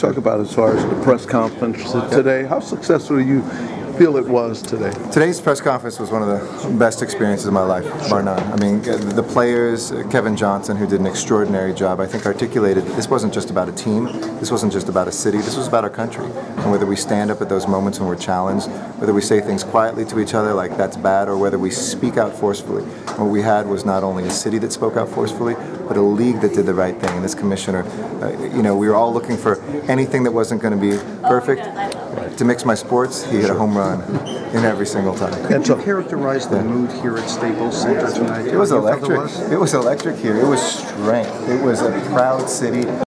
Talk about as far as the press conference today. How successful do you feel it was today? Today's press conference was one of the best experiences of my life, bar none. I mean, the players, Kevin Johnson, who did an extraordinary job, I think articulated this wasn't just about a team, this wasn't just about a city, this was about our country. And whether we stand up at those moments when we're challenged, whether we say things quietly to each other like that's bad, or whether we speak out forcefully. What we had was not only a city that spoke out forcefully, but a league that did the right thing. And this commissioner, uh, you know, we were all looking for anything that wasn't going to be perfect. To mix my sports, he hit a home run in every single time. Could you characterize the mood here at Staples Center tonight? It was How you felt electric. It was electric here. It was strength. It was a proud city.